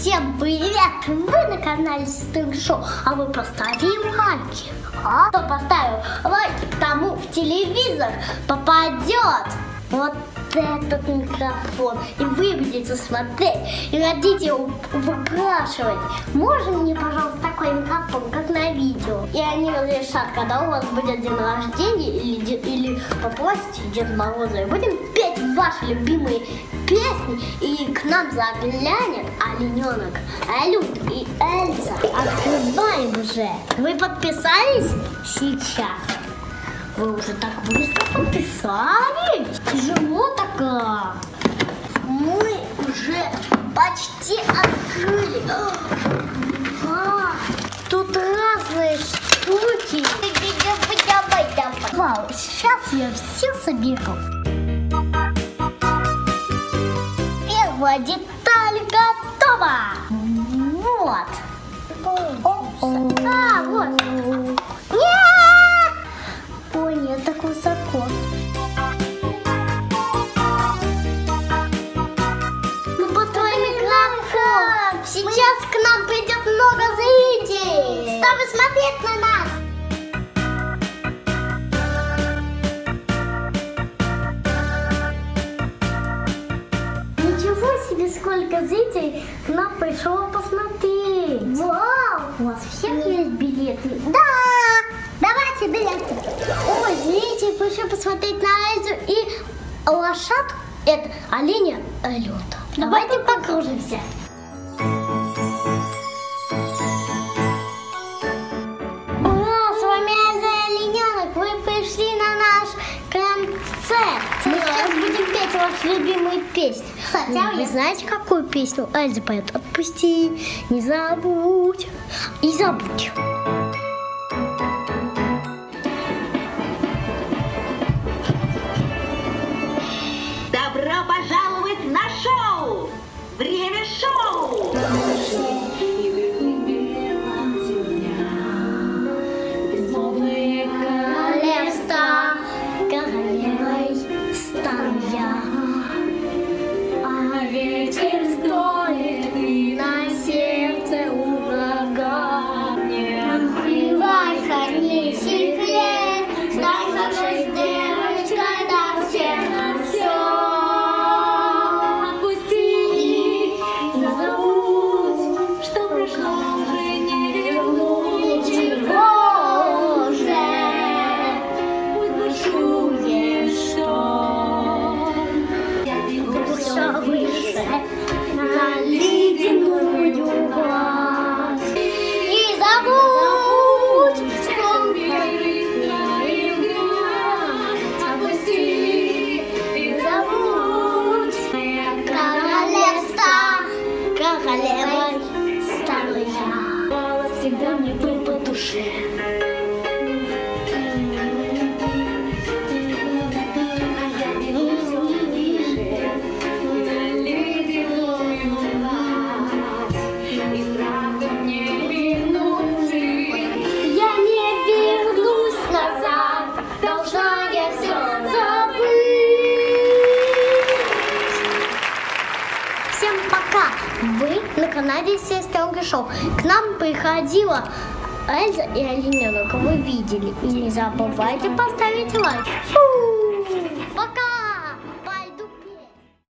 Всем привет! Вы на канале Сестры Шоу, а вы поставили лайки. А кто поставил лайки, тому в телевизор попадет вот этот микрофон. И вы будете смотреть и родители выпрашивать, можно мне, пожалуйста, такой микрофон, как на видео? И они разрешат, когда у вас будет день рождения или, или попросите Дед Мороза, и будем петь ваши любимые песни, и к нам заглянет олененок, Алют и Эльза. Открываем уже. Вы подписались сейчас? Вы уже так быстро подписались? Тяжело так. Мы уже почти открыли. А, тут разные штуки. Вау, сейчас я все соберу. Первая деталь так высоко. Ну, построй микрофон. Сейчас к нам придет много зрителей. Чтобы смотреть на нас. Ничего себе, сколько зрителей к нам пришло посмотреть. Вау! У вас всех есть билеты? Да! Давайте билеты. Зрители пришли посмотреть на Эльзу и лошадку. Это оленя Лёта. Давайте покружимся. Ура, с вами Эльза и Олененок. Вы пришли на наш концерт. Мы сейчас будем петь ваши любимые песни. Хотя вы знаете, какую песню Эльза поет? Отпусти, не забудь. И забудь. Всем пока! Вы на канале Сестренка Шоу. К нам приходила Эльза и Олененок. Вы видели. И не забывайте поставить лайк. Фу!